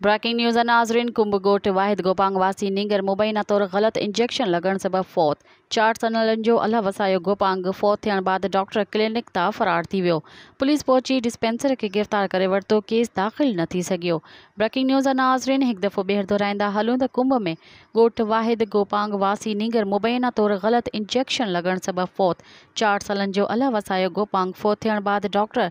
breaking news नाजरीन कुंभ गोट वाहिद गोपांग वासी नींगर मुबैना तौर ग़लत इंजेक्शन लगण सबब फ़ौत चार सनलनि जो वसायो गोपांग फ़ौत थियण बाद डॉक्टर क्लिनिक तां फ़रार थी वियो पुलिस पहुची डिस्पेंसर खे गिरफ़्तार करे वरितो केस दाख़िल न थी सघियो ब्रेकिंग न्यूज़ नाज़रीन हिकु दफ़ो ॿीहर दोहिराईंदा हलूं त कुंभ में ॻोठ वाहिद गोपांग वासी नींगर मुबैना तौर ग़लत इंजेक्शन लगण सबब फ़ौत चार सालनि जो वसायो गोपांग फ़ौत थियण बाद डॉक्टर